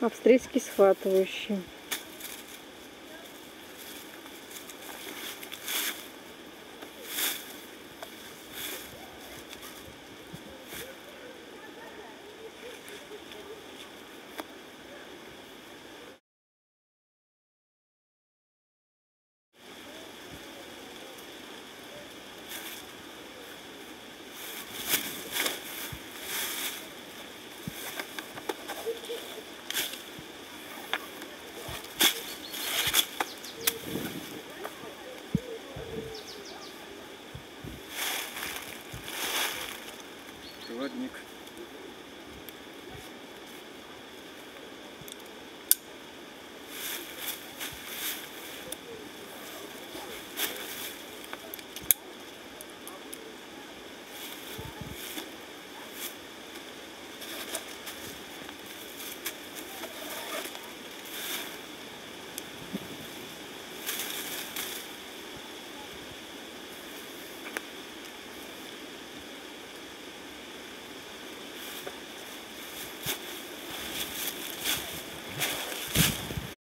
австрийский схватывающий. приватник